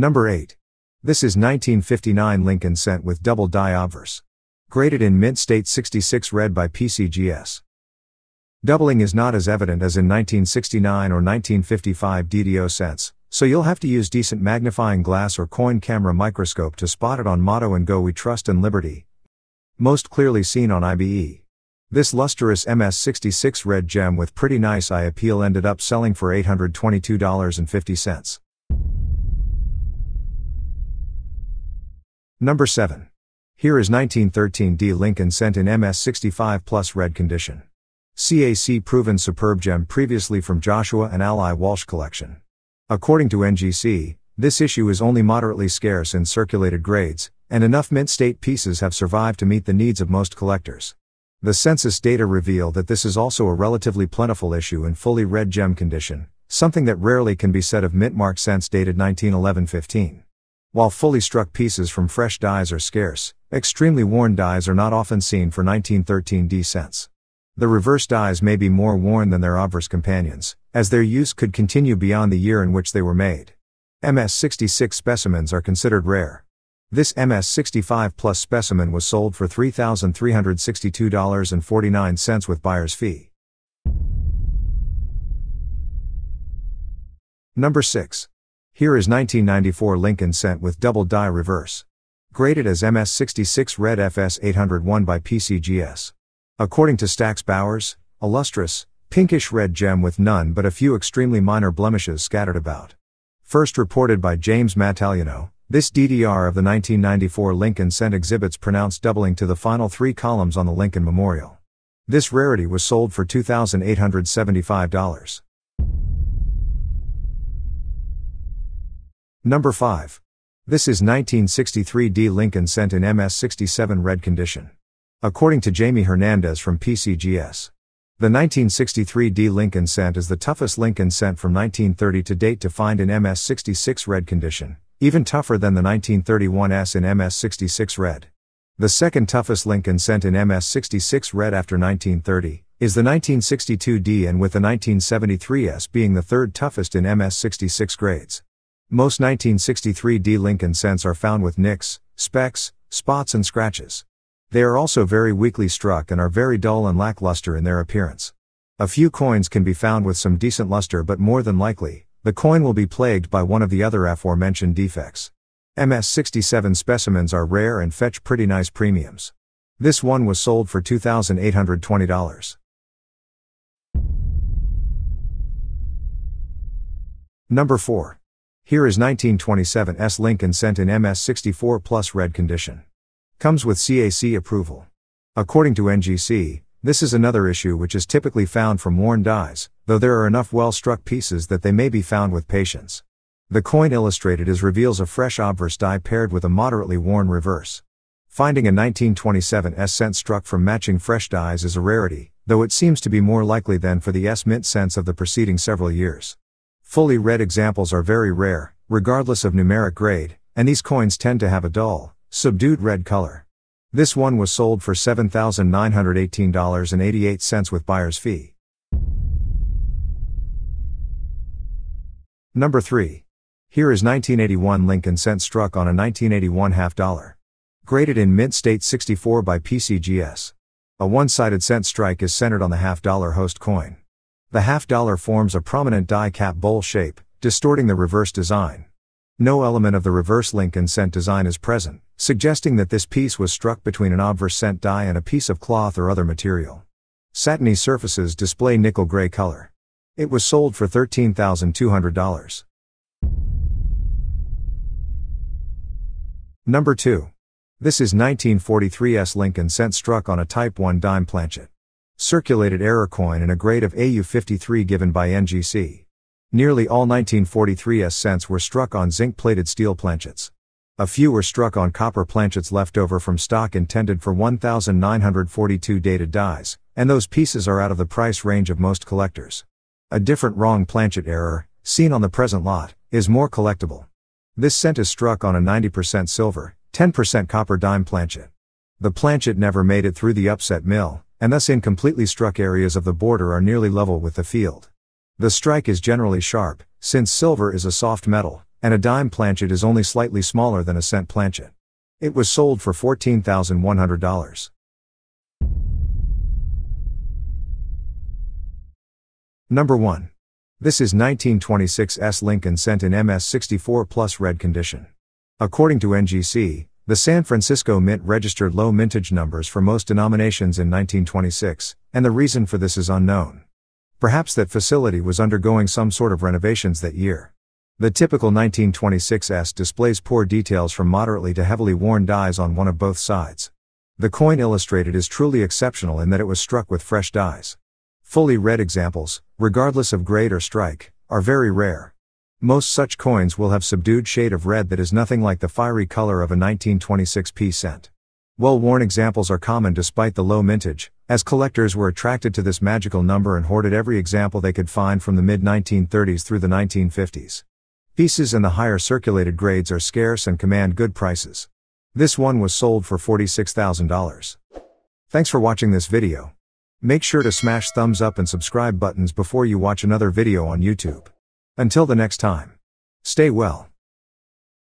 Number 8. This is 1959 Lincoln cent with double die obverse. Graded in mint state 66 red by PCGS. Doubling is not as evident as in 1969 or 1955 DDO cents, so you'll have to use decent magnifying glass or coin camera microscope to spot it on Motto and God We Trust and Liberty. Most clearly seen on IBE. This lustrous MS66 red gem with pretty nice eye appeal ended up selling for $822.50. Number 7. Here is 1913 D Lincoln cent in MS65 plus red condition. CAC proven superb gem previously from Joshua and Ally Walsh collection. According to NGC, this issue is only moderately scarce in circulated grades, and enough mint state pieces have survived to meet the needs of most collectors. The census data reveal that this is also a relatively plentiful issue in fully red gem condition, something that rarely can be said of mint mark cents dated 1911-15. While fully struck pieces from fresh dies are scarce, extremely worn dies are not often seen for 1913 D cents. The reverse dies may be more worn than their obverse companions, as their use could continue beyond the year in which they were made. MS66 specimens are considered rare. This MS65 Plus specimen was sold for $3,362.49 with buyer's fee. Number 6. Here is 1994 Lincoln cent with double die reverse. Graded as MS66 Red FS 801 by PCGS. According to Stack's Bowers, a lustrous, pinkish red gem with none but a few extremely minor blemishes scattered about. First reported by James Mattaliano, this DDR of the 1994 Lincoln cent exhibits pronounced doubling to the final three columns on the Lincoln Memorial. This rarity was sold for $2,875. Number 5. This is 1963 D Lincoln cent in MS67 red condition. According to Jamie Hernandez from PCGS. The 1963 D Lincoln cent is the toughest Lincoln cent from 1930 to date to find in MS66 red condition, even tougher than the 1931S in MS66 red. The second toughest Lincoln cent in MS66 red after 1930 is the 1962D and with the 1973S being the third toughest in MS66 grades. Most 1963D Lincoln cents are found with nicks, specks, spots and scratches. They are also very weakly struck and are very dull and lackluster in their appearance. A few coins can be found with some decent luster, but more than likely, the coin will be plagued by one of the other aforementioned defects. MS67 specimens are rare and fetch pretty nice premiums. This one was sold for $2,820. Number 4. Here is 1927 S Lincoln cent in MS64 plus red condition. Comes with CAC approval. According to NGC, this is another issue which is typically found from worn dies, though there are enough well struck pieces that they may be found with patience. The coin illustrated is reveals a fresh obverse die paired with a moderately worn reverse. Finding a 1927 S cent struck from matching fresh dies is a rarity, though it seems to be more likely than for the S mint cents of the preceding several years. Fully red examples are very rare, regardless of numeric grade, and these coins tend to have a dull, Subdued red color. This one was sold for $7,918.88 with buyer's fee. Number 3. Here is 1981 Lincoln cent struck on a 1981 half dollar. Graded in mint state 64 by PCGS. A one-sided cent strike is centered on the half dollar host coin. The half dollar forms a prominent die cap bowl shape, distorting the reverse design. No element of the reverse Lincoln cent design is present, suggesting that this piece was struck between an obverse cent die and a piece of cloth or other material. Satiny surfaces display nickel gray color. It was sold for $13,200. Number 2. This is 1943's Lincoln cent struck on a Type 1 dime planchet. Circulated error coin in a grade of AU53 given by NGC. Nearly all 1943s cents were struck on zinc-plated steel planchets. A few were struck on copper planchets left over from stock intended for 1942 dated dies, and those pieces are out of the price range of most collectors. A different wrong planchet error, seen on the present lot, is more collectible. This cent is struck on a 90% silver, 10% copper dime planchet. The planchet never made it through the upset mill, and thus incompletely struck areas of the border are nearly level with the field. The strike is generally sharp, since silver is a soft metal, and a dime planchet is only slightly smaller than a cent planchet. It was sold for $14,100. Number 1. This is 1926 S Lincoln cent in MS64 plus red condition. According to NGC, the San Francisco Mint registered low mintage numbers for most denominations in 1926, and the reason for this is unknown. Perhaps that facility was undergoing some sort of renovations that year. The typical 1926S displays poor details from moderately to heavily worn dies on one of both sides. The coin illustrated is truly exceptional in that it was struck with fresh dies. Fully red examples, regardless of grade or strike, are very rare. Most such coins will have subdued shade of red that is nothing like the fiery color of a 1926 p cent. Well-worn examples are common despite the low mintage, as collectors were attracted to this magical number and hoarded every example they could find from the mid-1930s through the 1950s. Pieces in the higher circulated grades are scarce and command good prices. This one was sold for $46,000. Thanks for watching this video. Make sure to smash thumbs up and subscribe buttons before you watch another video on YouTube. Until the next time. Stay well.